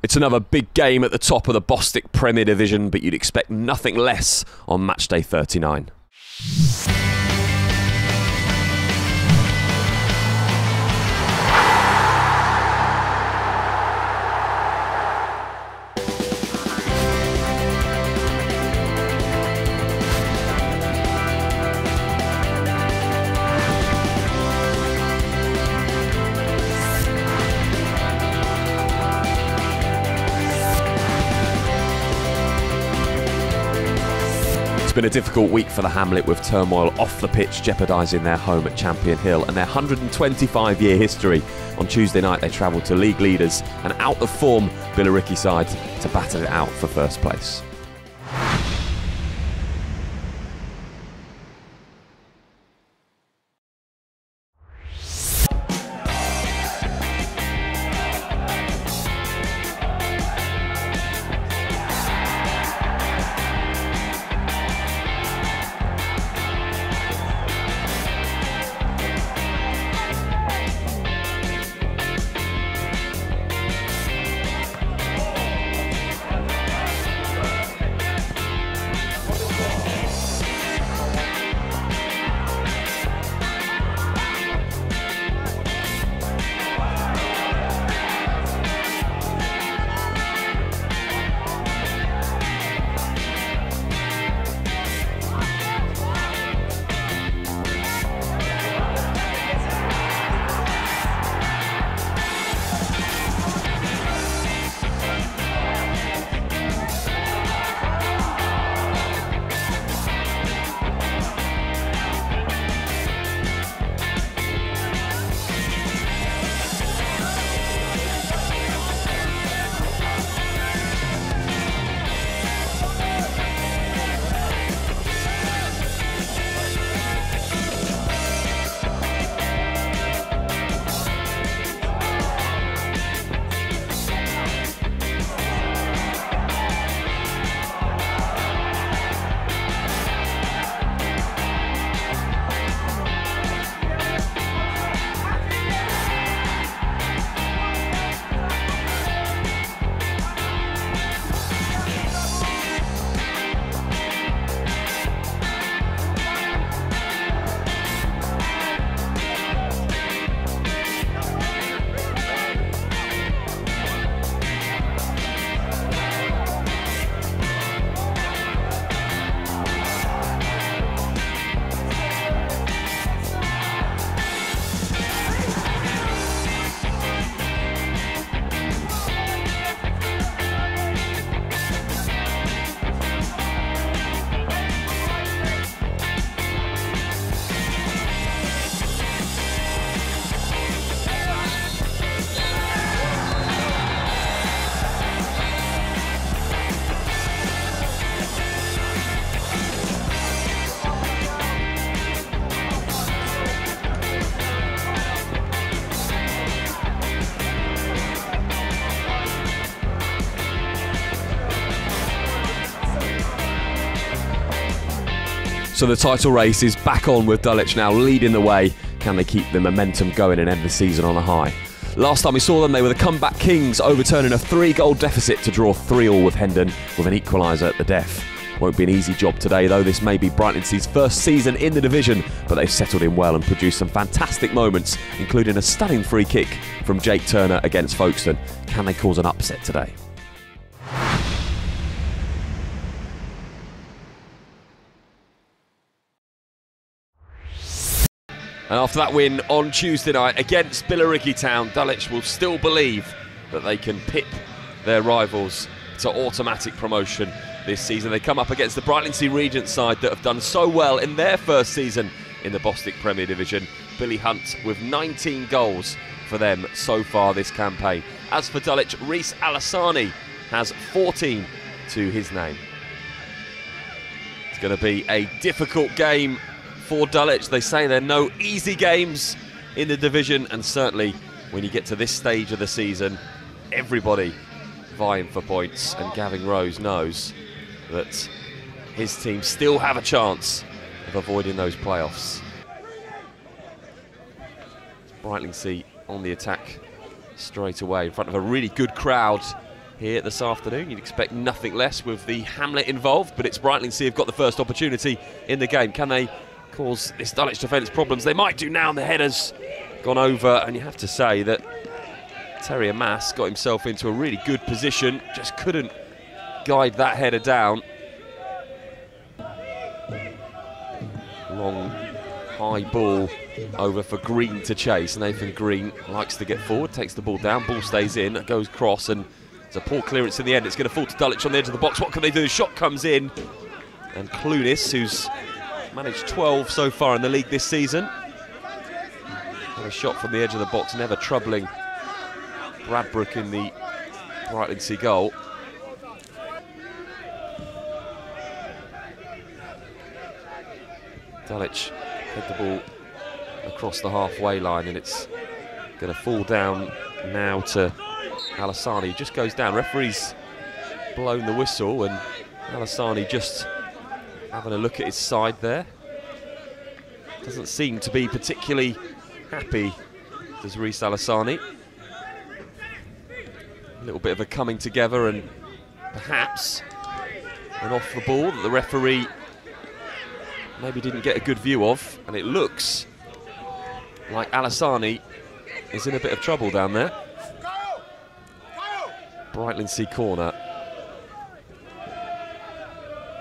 It's another big game at the top of the Bostik Premier Division, but you'd expect nothing less on match day 39. Been a difficult week for the Hamlet with turmoil off the pitch jeopardising their home at Champion Hill and their 125 year history. On Tuesday night, they travelled to league leaders and out of form Billericay side to battle it out for first place. So the title race is back on with Dulwich now leading the way. Can they keep the momentum going and end the season on a high? Last time we saw them, they were the comeback kings, overturning a three goal deficit to draw 3 all with Hendon with an equaliser at the death. Won't be an easy job today, though. This may be Brightlingsea first season in the division, but they've settled in well and produced some fantastic moments, including a stunning free kick from Jake Turner against Folkestone. Can they cause an upset today? And after that win on Tuesday night against Billericay Town, Dulwich will still believe that they can pip their rivals to automatic promotion this season. They come up against the Brighton Brightlingsea Regent side that have done so well in their first season in the Bostik Premier Division. Billy Hunt with 19 goals for them so far this campaign. As for Dulwich, Reise Allassani has 14 to his name. It's going to be a difficult game for Dulwich. They say there are no easy games in the division, and certainly when you get to this stage of the season, everybody vying for points, and Gavin Rose knows that his team still have a chance of avoiding those playoffs. Brightlingsea on the attack straight away in front of a really good crowd here this afternoon. You'd expect nothing less with the Hamlet involved, but it's Brightlingsea have got the first opportunity in the game. Can they cause this Dulwich defence problems? They might do now, the header's gone over, and you have to say that Terry Amass got himself into a really good position, just couldn't guide that header down. Long, high ball over for Green to chase. Nathan Green likes to get forward, takes the ball down, ball stays in, goes cross, and it's a poor clearance in the end. It's going to fall to Dulwich on the edge of the box. What can they do? The shot comes in, and Clunis, who's managed 12 so far in the league this season, had a shot from the edge of the box, never troubling Bradbrook in the Brightlingsea goal. Dulwich had the ball across the halfway line and it's going to fall down now to Allassani. Just goes down. Referee's blown the whistle and Allassani just having a look at his side there. Doesn't seem to be particularly happy, does Reise Allassani. A little bit of a coming together and perhaps an off the ball that the referee maybe didn't get a good view of, and it looks like Alasani is in a bit of trouble down there. Brightlingsea corner.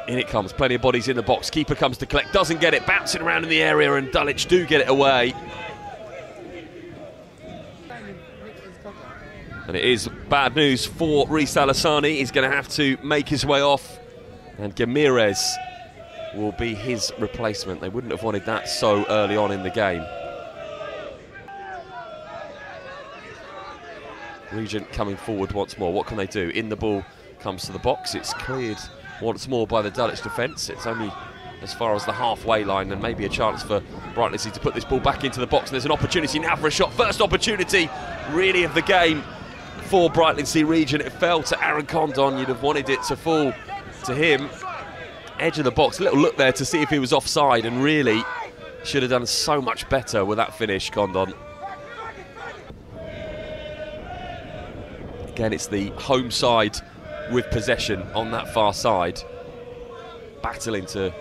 In it comes, plenty of bodies in the box. Keeper comes to collect, doesn't get it, bouncing around in the area, and Dulwich do get it away. And it is bad news for Reise Allassani. He's going to have to make his way off. And Gamirez will be his replacement. They wouldn't have wanted that so early on in the game. Regent coming forward once more. What can they do? In the ball comes to the box. It's cleared once more by the Dulwich defence. It's only as far as the halfway line and maybe a chance for Brightlingsea to put this ball back into the box. And there's an opportunity now for a shot. First opportunity, really, of the game for Brightlingsea Regent. It fell to Aaron Condon. You'd have wanted it to fall to him. Edge of the box. A little look there to see if he was offside and really should have done so much better with that finish, Condon. Again, it's the home side with possession on that far side, battling to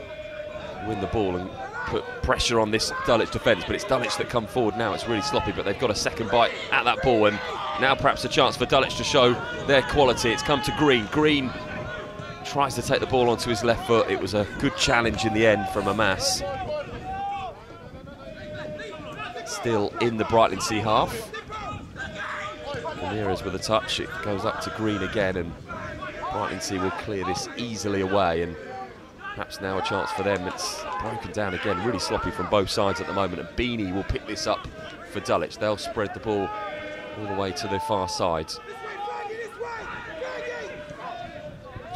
win the ball and put pressure on this Dulwich defence. But it's Dulwich that come forward now. It's really sloppy, but they've got a second bite at that ball, and now perhaps a chance for Dulwich to show their quality. It's come to Green. Green tries to take the ball onto his left foot. It was a good challenge in the end from Amass. Still in the Brightlingsea half. Ramirez with a touch, it goes up to Green again and Brightlingsea will clear this easily away and perhaps now a chance for them. It's broken down again, really sloppy from both sides at the moment and Beanie will pick this up for Dulwich. They'll spread the ball all the way to the far side.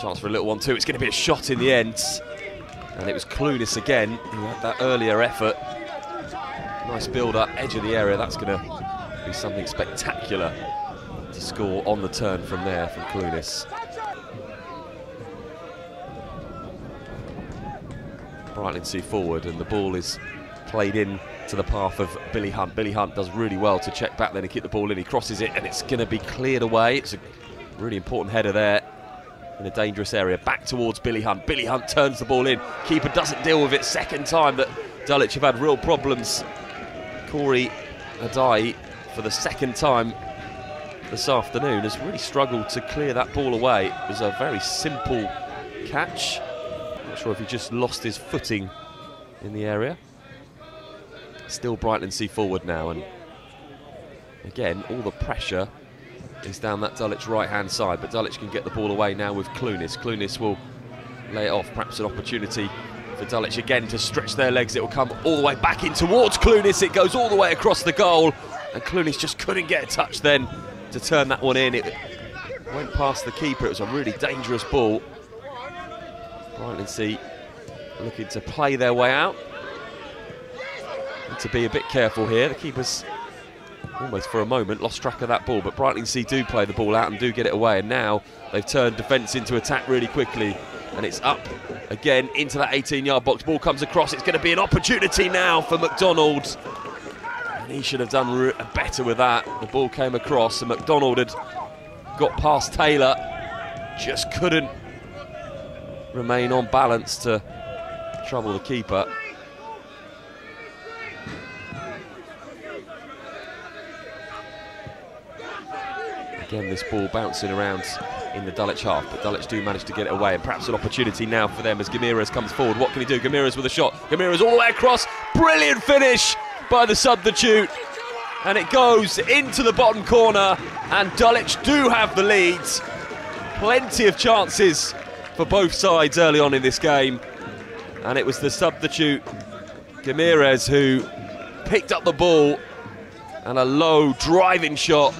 Chance for a little one too. It's going to be a shot in the end. And it was Clunis again who had that earlier effort. Nice build up, edge of the area. That's going to be something spectacular to score on the turn from there from Clunis. Brightlingsea forward and the ball is played in to the path of Billy Hunt. Billy Hunt does really well to check back then and keep the ball in. He crosses it and it's going to be cleared away. It's a really important header there in a dangerous area. Back towards Billy Hunt. Billy Hunt turns the ball in. Keeper doesn't deal with it. Second time that Dulwich have had real problems. Corey Addai, for the second time this afternoon, has really struggled to clear that ball away. It was a very simple catch. Sure if he just lost his footing in the area. Still Brightlingsea forward now, and again, all the pressure is down that Dulwich right-hand side, but Dulwich can get the ball away now with Clunis. Clunis will lay it off, perhaps an opportunity for Dulwich again to stretch their legs. It will come all the way back in towards Clunis. It goes all the way across the goal, and Clunis just couldn't get a touch then to turn that one in. It went past the keeper. It was a really dangerous ball. Brightlingsea looking to play their way out. To be a bit careful here. The keeper's almost for a moment lost track of that ball, but Brighton Brightlingsea do play the ball out and do get it away. And now they've turned defence into attack really quickly. And it's up again into that 18 yard box. Ball comes across. It's going to be an opportunity now for McDonald. And he should have done better with that. The ball came across, and McDonald had got past Taylor, just couldn't remain on balance to trouble the keeper. Again, this ball bouncing around in the Dulwich half, but Dulwich do manage to get it away, and perhaps an opportunity now for them as Gamiras comes forward. What can he do? Gamiras with a shot. Gamiras all the way across. Brilliant finish by the substitute. And it goes into the bottom corner, and Dulwich do have the lead. Plenty of chances for both sides early on in this game. And it was the substitute, Gamiras, who picked up the ball, and a low driving shot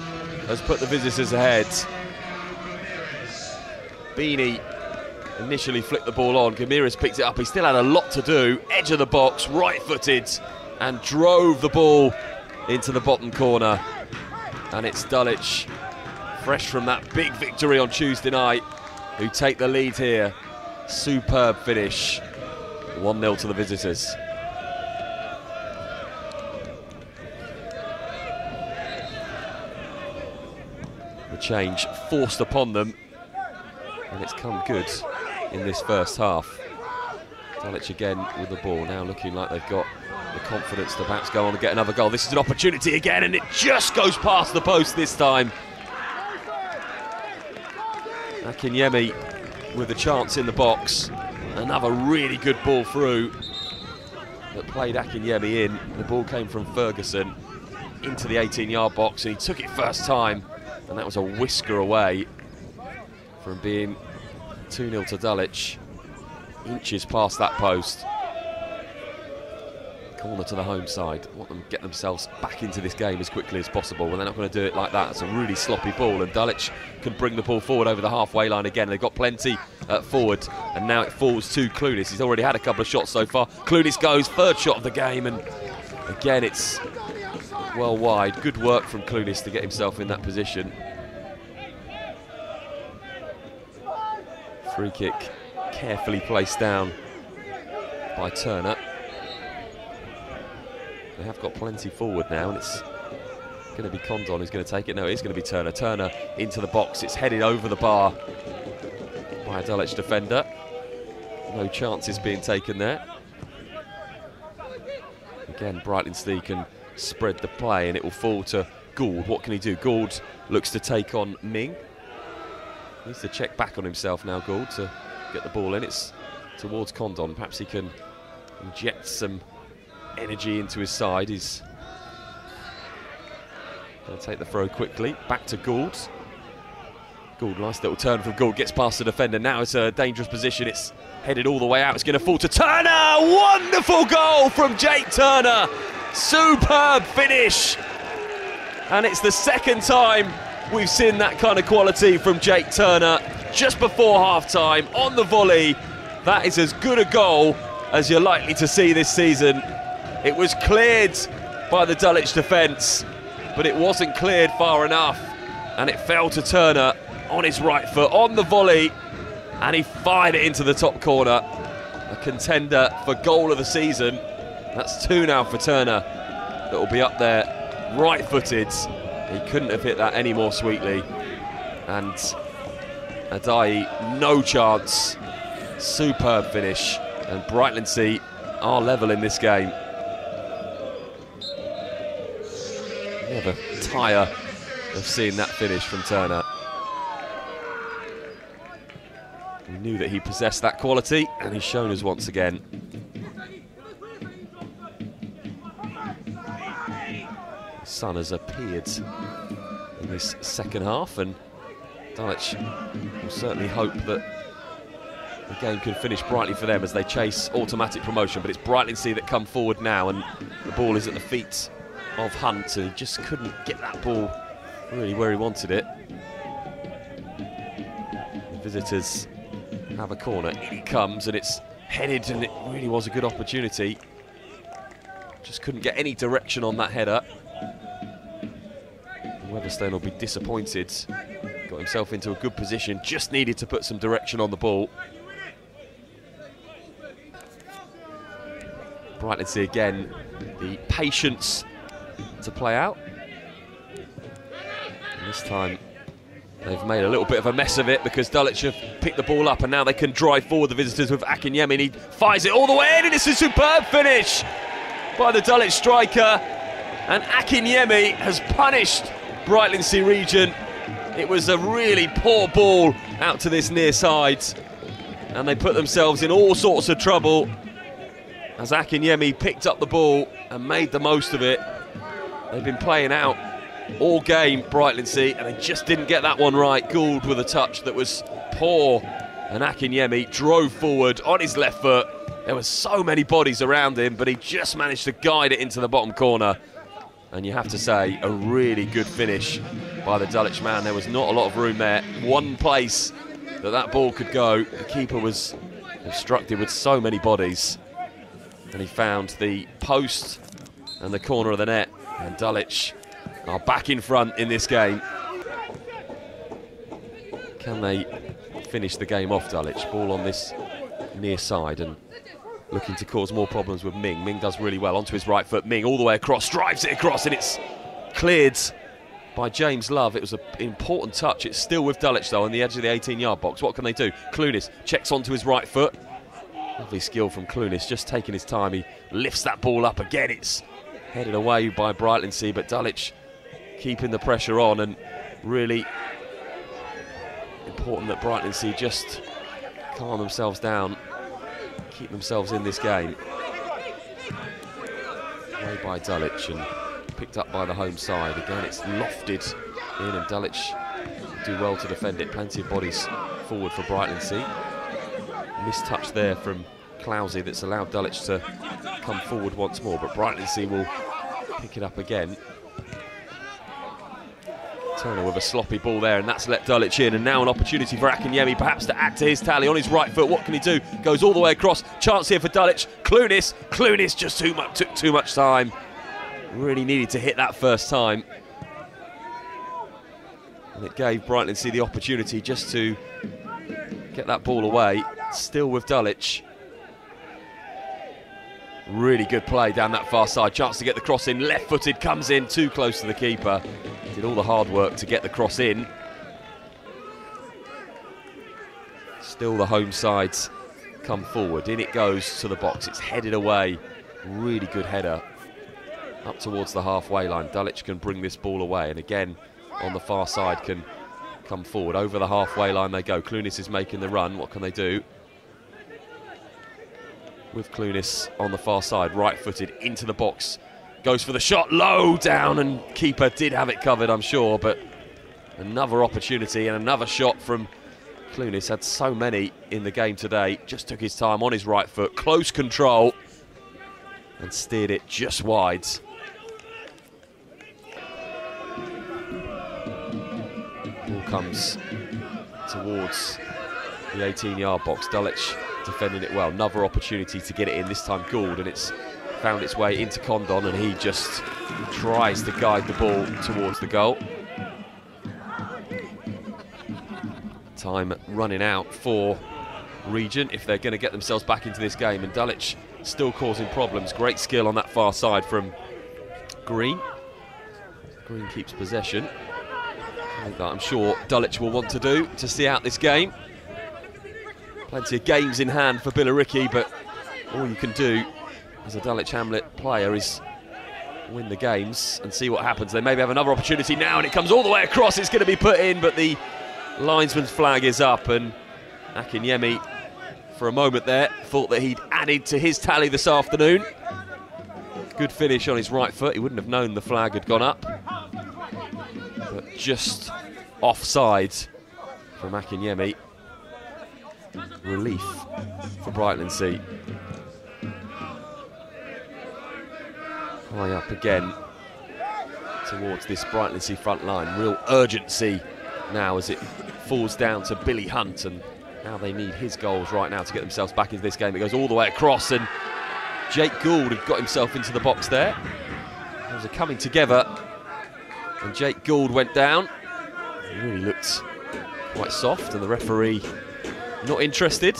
has put the visitors ahead. Beanie initially flicked the ball on. Gamiras picked it up. He still had a lot to do. Edge of the box, right footed, and drove the ball into the bottom corner. And it's Dulwich, fresh from that big victory on Tuesday night, who take the lead here. Superb finish. 1 0 to the visitors. The change forced upon them, and it's come good in this first half. Dulwich again with the ball, now looking like they've got the confidence to perhaps go on and get another goal. This is an opportunity again, and it just goes past the post this time. Akinyemi with a chance in the box. Another really good ball through that played Akinyemi in. The ball came from Ferguson into the 18-yard box, and he took it first time, and that was a whisker away from being 2-0 to Dulwich, inches past that post corner to the home side. Want them get themselves back into this game as quickly as possible. Well, they're not going to do it like that. It's a really sloppy ball, and Dulwich can bring the ball forward over the halfway line again. They've got plenty uh, forward, and now it falls to Clunis. He's already had a couple of shots so far. Clunis goes, third shot of the game, and again it's well wide. Good work from Clunis to get himself in that position. Free kick carefully placed down by Turner. They have got plenty forward now, and it's going to be Condon who's going to take it. No, it's going to be Turner. Turner into the box. It's headed over the bar by a Dulwich defender. No chances being taken there. Again, Brightlingsea can spread the play, and it will fall to Gould. What can he do? Gould looks to take on Ming. He Needs to check back on himself now, Gould, to get the ball in. It's towards Condon. Perhaps he can inject some energy into his side. He's going to take the throw quickly. Back to Gould. Gould, nice little turn from Gould, gets past the defender. Now it's a dangerous position. It's headed all the way out. It's going to fall to Turner. Wonderful goal from Jake Turner. Superb finish. And it's the second time we've seen that kind of quality from Jake Turner just before half time on the volley. That is as good a goal as you're likely to see this season. It was cleared by the Dulwich defence, but it wasn't cleared far enough, and it fell to Turner on his right foot on the volley, and he fired it into the top corner. A contender for goal of the season. That's two now for Turner. That will be up there, right footed. He couldn't have hit that any more sweetly. And Addai, no chance. Superb finish. And Brightlingsea are level in this game. Never tire of seeing that finish from Turner. We knew that he possessed that quality, and he's shown us once again. The sun has appeared in this second half, and Dulwich will certainly hope that the game can finish brightly for them as they chase automatic promotion. But it's Brightlingsea that come forward now, and the ball is at the feet of Hunt, and he just couldn't get that ball really where he wanted it. The visitors have a corner. In it comes, and it's headed, and it really was a good opportunity. Just couldn't get any direction on that header. Weatherstone will be disappointed. Got himself into a good position, just needed to put some direction on the ball. Brightlingsea again, the patience to play out. And this time, They've made a little bit of a mess of it because Dulwich have picked the ball up and now they can drive forward the visitors with Akinyemi. He fires it all the way in and it's a superb finish by the Dulwich striker. And Akinyemi has punished Brightlingsea Regent. It was a really poor ball out to this near side. And they put themselves in all sorts of trouble as Akinyemi picked up the ball and made the most of it. They've been playing out all game, Brightlingsea, and they just didn't get that one right. Gould with a touch that was poor, and Akinyemi drove forward on his left foot. There were so many bodies around him, but he just managed to guide it into the bottom corner. And you have to say, a really good finish by the Dulwich man. There was not a lot of room there. One place that that ball could go. The keeper was obstructed with so many bodies. And he found the post and the corner of the net. And Dulwich are back in front in this game. Can they finish the game off, Dulwich? Ball on this near side and looking to cause more problems with Ming. Ming does really well onto his right foot. Ming all the way across, drives it across, and it's cleared by James Love. It was an important touch. It's still with Dulwich, though, on the edge of the 18 yard box. What can they do? Clunis checks onto his right foot. Lovely skill from Clunis, just taking his time. He lifts that ball up again. It's headed away by Brightlingsea, but Dulwich keeping the pressure on and really important that Brightlingsea just calm themselves down, keep themselves in this game. Way by Dulwich and picked up by the home side. Again, it's lofted in and Dulwich do well to defend it. Plenty of bodies forward for Brightlingsea. Missed touch there from Clousey that's allowed Dulwich to come forward once more, but Brightlingsea will pick it up again. Turner with a sloppy ball there, and that's let Dulwich in. And now an opportunity for Akinyemi perhaps to add to his tally on his right foot. What can he do? Goes all the way across. Chance here for Dulwich. Clunis. Clunis just too much, took too much time. Really needed to hit that first time. And it gave Brighton Brightlingsea the opportunity just to get that ball away. Still with Dulwich. Really good play down that far side. Chance to get the cross in. Left footed, comes in too close to the keeper. Did all the hard work to get the cross in. Still the home sides come forward. In it goes to the box. It's headed away. Really good header up towards the halfway line. Dulwich can bring this ball away. And again, on the far side, can come forward. Over the halfway line they go. Clunis is making the run. What can they do? With Clunis on the far side, right footed into the box. Goes for the shot low down and keeper did have it covered I'm sure but another opportunity and another shot from Clunis. Had so many in the game today just took his time on his right foot close control and steered it just wide. Ball comes towards the 18 yard box. Dulwich defending it well another opportunity to get it in this time Gould and it's found its way into Condon and he just tries to guide the ball towards the goal. Time running out for Regent if they're going to get themselves back into this game and Dulwich still causing problems. Great skill on that far side from Green. Green keeps possession. That I'm sure Dulwich will want to do to see out this game. Plenty of games in hand for Billericay, but all you can do as a Dulwich Hamlet player is win the games and see what happens. They maybe have another opportunity now, and it comes all the way across. It's going to be put in, but the linesman's flag is up, and Akinyemi, for a moment there, thought that he'd added to his tally this afternoon. Good finish on his right foot. He wouldn't have known the flag had gone up, but just offside from Akinyemi. Relief for Brighton Brightlingsea. high up again towards this Brightlingsea front line. Real urgency now as it falls down to Billy Hunt and now they need his goals right now to get themselves back into this game. It goes all the way across and Jake Gould had got himself into the box there. Those are coming together and Jake Gould went down. He really looked quite soft and the referee not interested.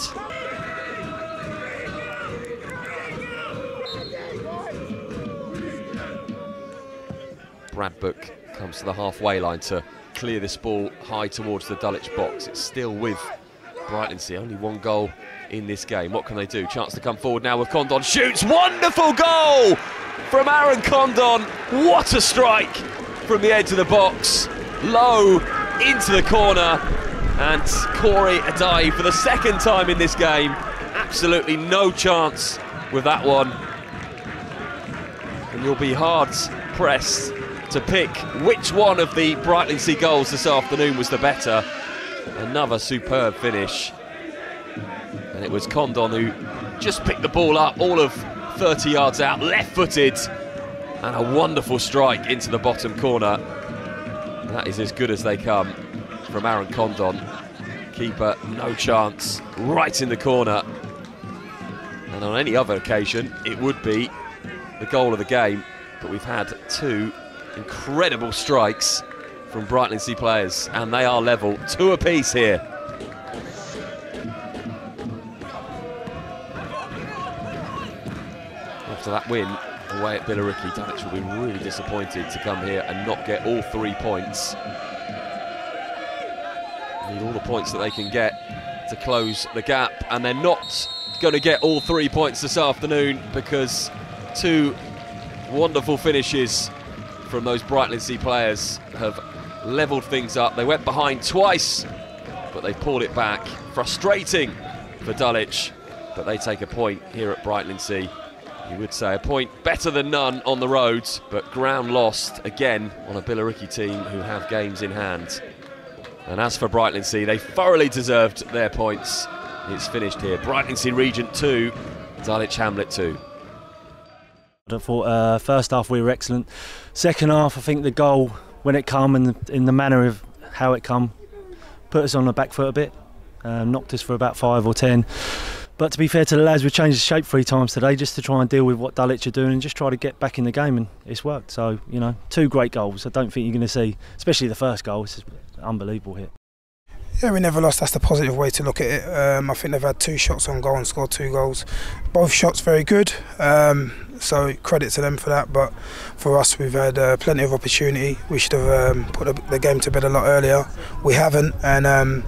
Bradbrook comes to the halfway line to clear this ball high towards the Dulwich box. It's still with Brightlingsea. Only one goal in this game. What can they do? Chance to come forward now with Condon. Shoots. Wonderful goal from Aaron Condon. What a strike from the edge of the box. Low into the corner. And Corey Addai for the second time in this game. Absolutely no chance with that one. And you'll be hard pressed to pick which one of the Brightlingsea goals this afternoon was the better. Another superb finish. And it was Condon who just picked the ball up all of 30 yards out, left footed, and a wonderful strike into the bottom corner. That is as good as they come from Aaron Condon. Keeper, no chance, right in the corner. And on any other occasion, it would be the goal of the game. But we've had two incredible strikes from Brightlingsea players, and they are level, two apiece here. After that win away at Billericay, Dulwich will be really disappointed to come here and not get all three points. Need all the points that they can get to close the gap, and they're not going to get all three points this afternoon because two wonderful finishes from those Brightlingsea players have levelled things up. They went behind twice, but they pulled it back. Frustrating for Dulwich, but they take a point here at Brightlingsea. You would say a point better than none on the roads, but ground lost again on a Billericay team who have games in hand. And as for Brightlingsea, they thoroughly deserved their points. It's finished here. Brightlingsea Regent 2, Dulwich Hamlet 2. I thought uh, first half we were excellent. Second half, I think the goal when it came and in the manner of how it come, put us on the back foot a bit, uh, knocked us for about five or ten. But to be fair to the lads, we changed the shape three times today just to try and deal with what Dulwich are doing and just try to get back in the game, and it's worked. So you know, two great goals. I don't think you're going to see, especially the first goal. It's unbelievable hit. Yeah, we never lost. That's the positive way to look at it. Um, I think they've had two shots on goal and scored two goals. Both shots very good. Um, so credit to them for that. But for us, we've had uh, plenty of opportunity. We should have um, put the game to bed a lot earlier. We haven't, and um,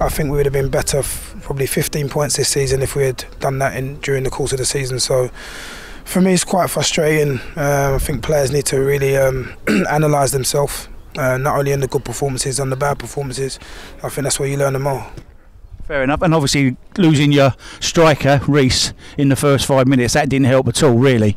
I think we would have been better, f- probably 15 points this season if we had done that in during the course of the season. So. For me, it's quite frustrating. Uh, I think players need to really um, analyse themselves, uh, not only in the good performances and the bad performances. I think that's where you learn the all. Fair enough. And obviously, losing your striker, Reese, in the first five minutes, that didn't help at all, really.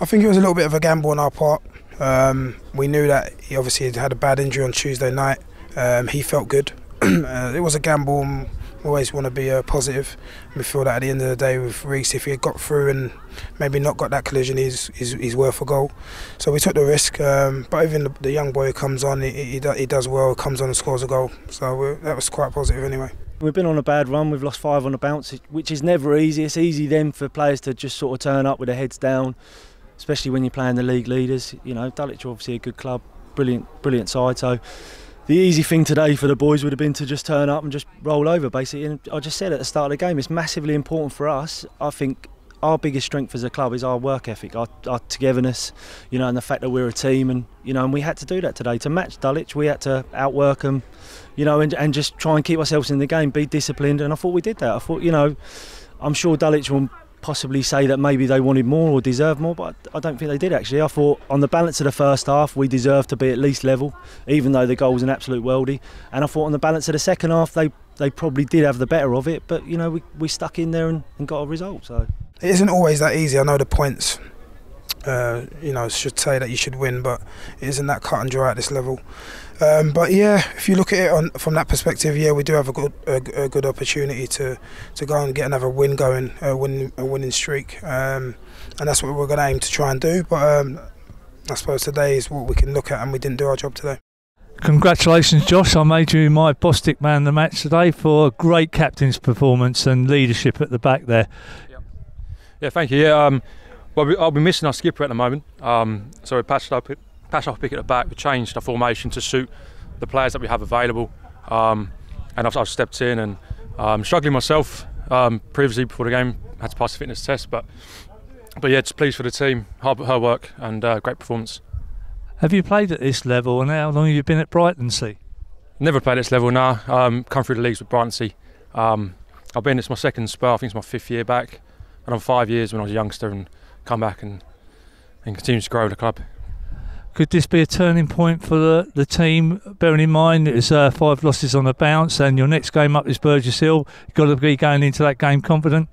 I think it was a little bit of a gamble on our part. Um, we knew that he obviously had had a bad injury on Tuesday night. Um, he felt good. uh, it was a gamble. Always want to be uh, positive. We feel that at the end of the day with Reese, if he had got through and maybe not got that collision, he's, he's, he's worth a goal. So we took the risk. Um, but even the, the, young boy who comes on, he, he, he does well, comes on and scores a goal. So that was quite positive anyway. We've been on a bad run. We've lost five on the bounce, which is never easy. It's easy then for players to just sort of turn up with their heads down, especially when you're playing the league leaders. You know, Dulwich are obviously a good club, brilliant, brilliant side. So the easy thing today for the boys would have been to just turn up and just roll over, basically. And I just said at the start of the game, it's massively important for us. I think our biggest strength as a club is our work ethic, our, our, togetherness, you know, and the fact that we're a team, and you know, and we had to do that today to match Dulwich. We had to outwork them, you know, and, and just try and keep ourselves in the game, be disciplined, and I thought we did that. I thought, you know, I'm sure Dulwich will possibly say that maybe they wanted more or deserved more, but I don't think they did actually. I thought on the balance of the first half, we deserved to be at least level, even though the goal was an absolute worldie. And I thought on the balance of the second half, they they probably did have the better of it, but you know, we, we stuck in there and, and got a result. So it isn't always that easy. I know the points, uh, you know, should say that you should win, but it isn't that cut and dry at this level. Um, but yeah, if you look at it on, from that perspective, yeah, we do have a good a, a good opportunity to, to go and get another win going, a winning a winning streak, um, and that's what we're going to aim to try and do. But um, I suppose today is what we can look at, and we didn't do our job today. Congratulations, Josh. I made you my Bostik man of the match today for a great captain's performance and leadership at the back there. Yeah, thank you. Yeah, um, well, I'll be missing our skipper at the moment. Um, so we patched up, patched off pick at the back. We changed the formation to suit the players that we have available. Um, and I've, I've, stepped in and um, struggling myself um, previously before the game. Had to pass the fitness test, but but yeah, just pleased for the team. Hard, hard work and uh, great performance. Have you played at this level, and how long have you been at Brightlingsea? Never played at this level now. Um, come through the leagues with Brightlingsea. Um, I've been. It's my second spell. I think it's my fifth year back. And I'm five years when I was a youngster and come back and and continue to grow the club. Could this be a turning point for the, the team? Bearing in mind it's uh, five losses on the bounce, and your next game up is Burgess Hill. You've got to be going into that game confident.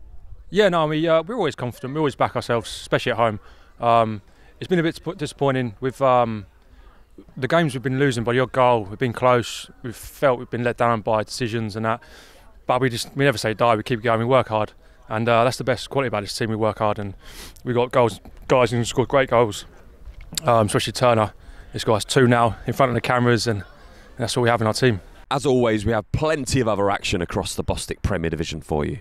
Yeah, no, I mean uh, we're always confident. We always back ourselves, especially at home. Um, it's been a bit disappointing with um, the games we've been losing by your goal. We've been close. We've felt we've been let down by decisions and that. But we just we never say die. We keep going. We work hard, and uh, that's the best quality about this team. We work hard, and we've got goals, guys who scored great goals. Um, especially Turner. This guy's two now in front of the cameras, and that's all we have in our team. As always, we have plenty of other action across the Bostik Premier Division for you.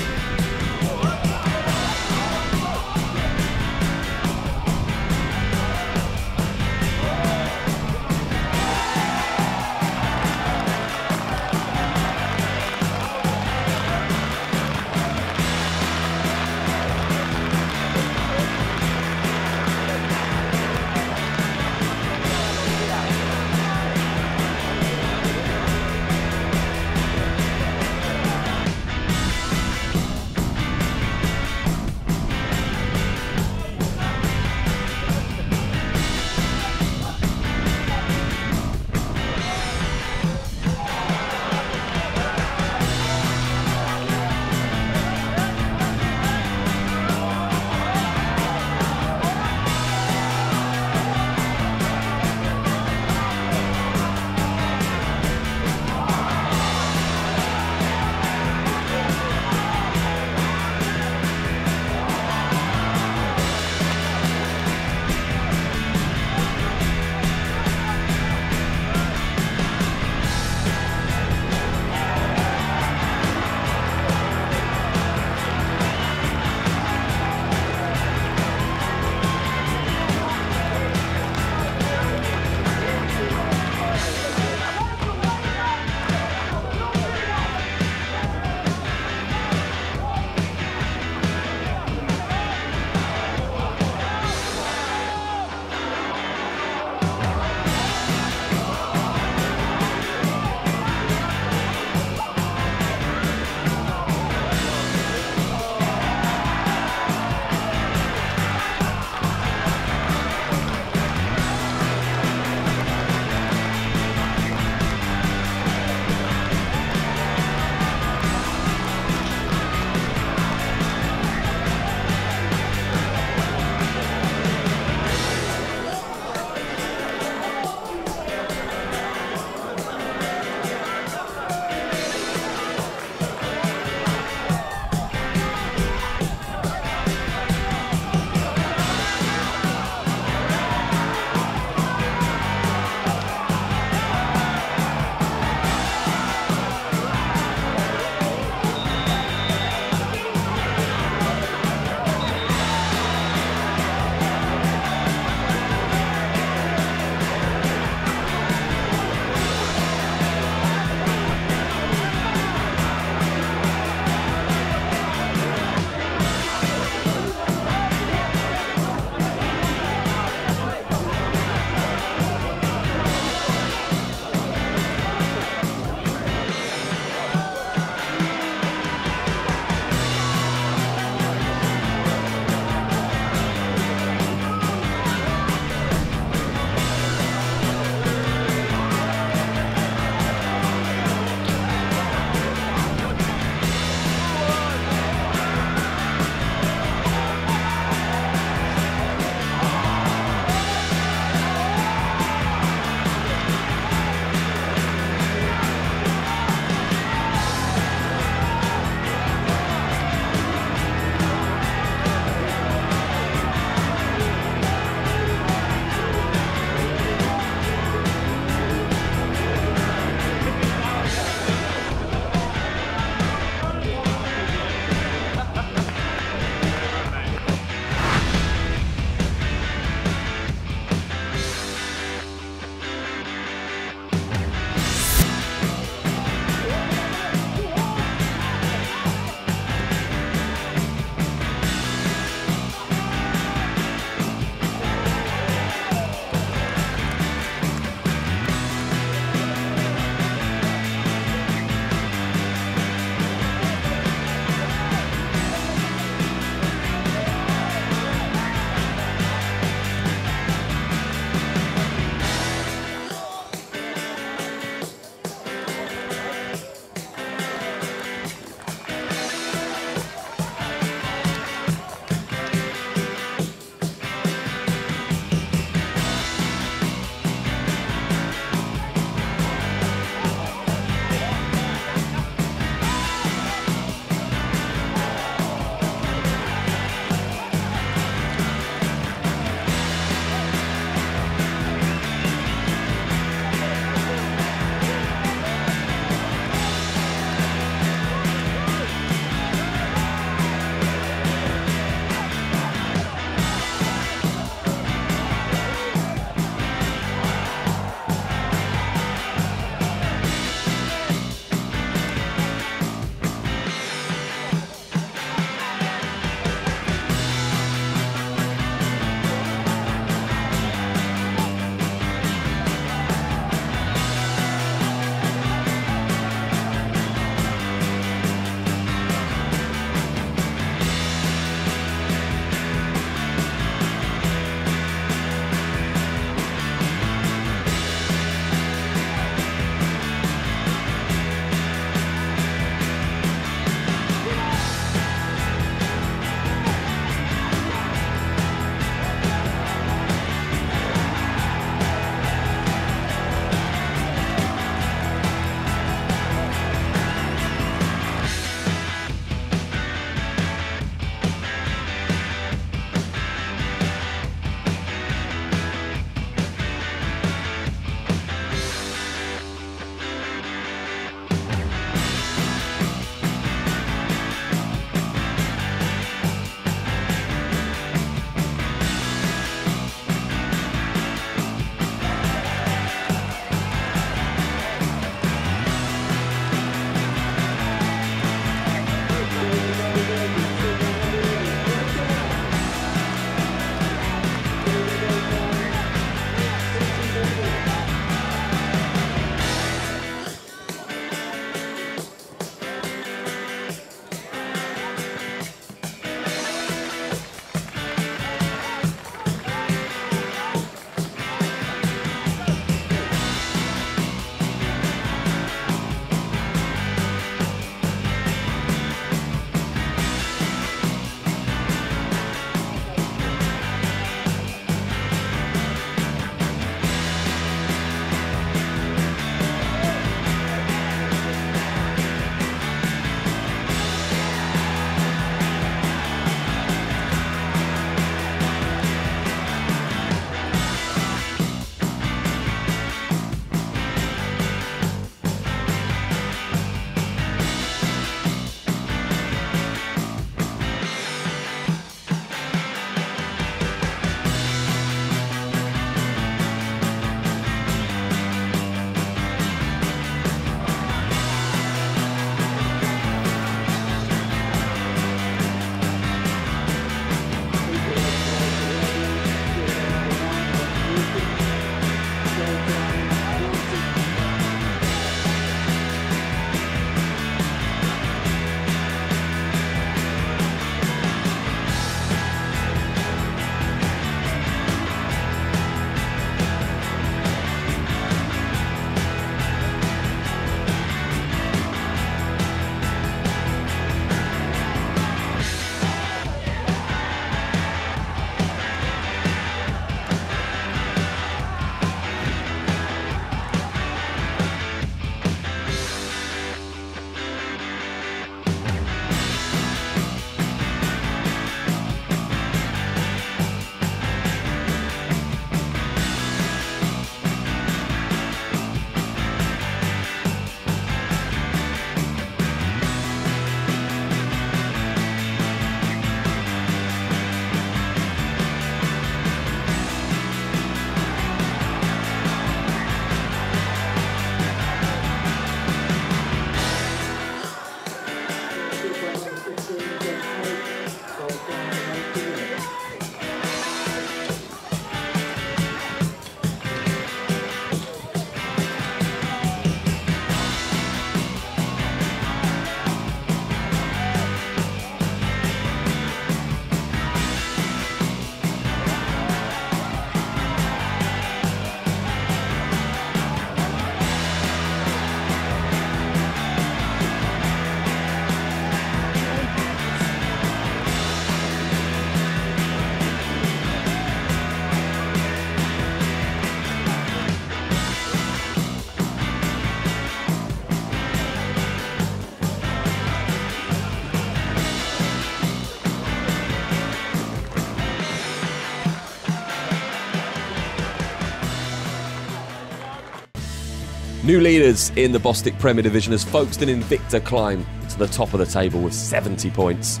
New leaders in the Bostik Premier Division as Folkestone Invicta climb to the top of the table with 70 points.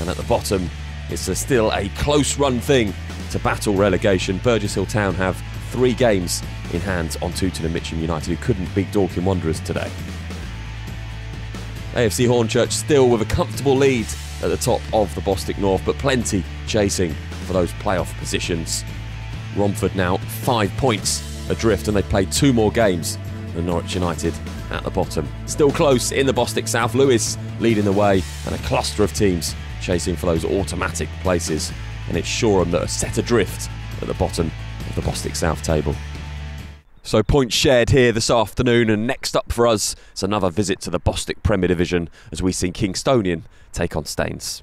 And at the bottom, it's a still a close run thing to battle relegation. Burgess Hill Town have three games in hand on Tooting and Mitcham United, who couldn't beat Dorking Wanderers today. AFC Hornchurch still with a comfortable lead at the top of the Bostik North, but plenty chasing for those playoff positions. Romford now five points adrift, and they play two more games than Norwich United at the bottom. Still close in the Bostik South, Lewes leading the way, and a cluster of teams chasing for those automatic places. And it's Shoreham that are set adrift at the bottom of the Bostik South table. So points shared here this afternoon, and next up for us is another visit to the Bostik Premier Division as we see Kingstonian take on Staines.